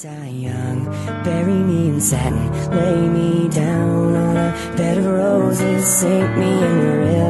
die young, bury me in satin, lay me down on a bed of roses, sink me in the river.